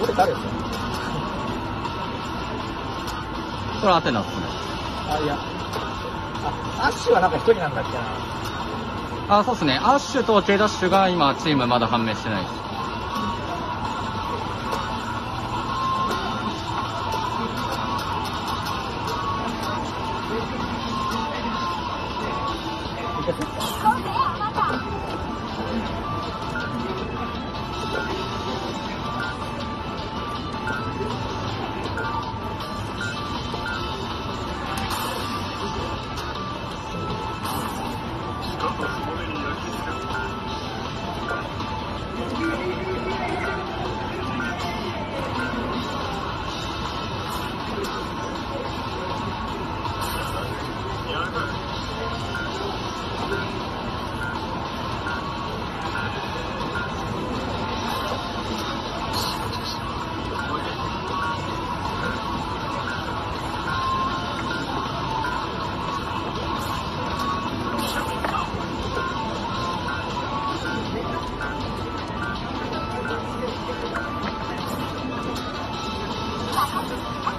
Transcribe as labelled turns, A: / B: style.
A: これ誰ですか？
B: これアテナっすね。
A: あいや。あアッシュはなんか一人なんだっけな。
B: あそうっすね。アッシュと J ダッシュが今チームまだ判明してないです。Yeah, Oh.